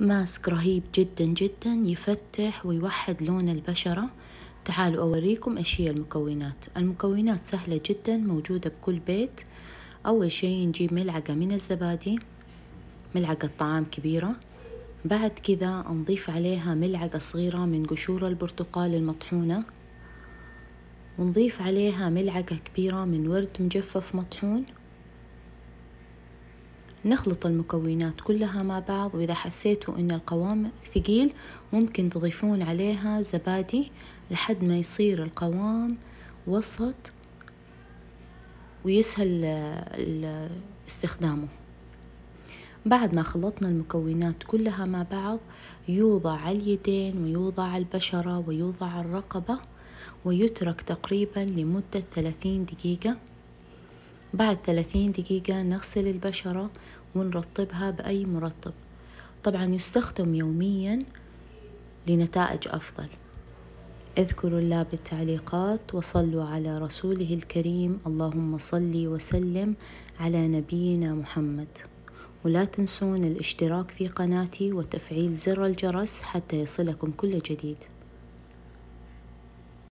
ماسك رهيب جدا جدا يفتح ويوحد لون البشرة. تعالوا أوريكم إيش هي المكونات. المكونات سهلة جدا موجودة بكل بيت. أول شي نجيب ملعقة من الزبادي ملعقة طعام كبيرة. بعد كذا نضيف عليها ملعقة صغيرة من قشور البرتقال المطحونة. ونضيف عليها ملعقة كبيرة من ورد مجفف مطحون. نخلط المكونات كلها مع بعض وإذا حسيتوا إن القوام ثقيل ممكن تضيفون عليها زبادي لحد ما يصير القوام وسط ويسهل استخدامه بعد ما خلطنا المكونات كلها مع بعض يوضع على اليدين ويوضع على البشرة ويوضع على الرقبة ويترك تقريبا لمدة ثلاثين دقيقة. بعد ثلاثين دقيقة نغسل البشرة ونرطبها بأي مرطب. طبعا يستخدم يوميا لنتائج أفضل. اذكروا الله بالتعليقات وصلوا على رسوله الكريم. اللهم صل وسلم على نبينا محمد. ولا تنسون الاشتراك في قناتي وتفعيل زر الجرس حتى يصلكم كل جديد.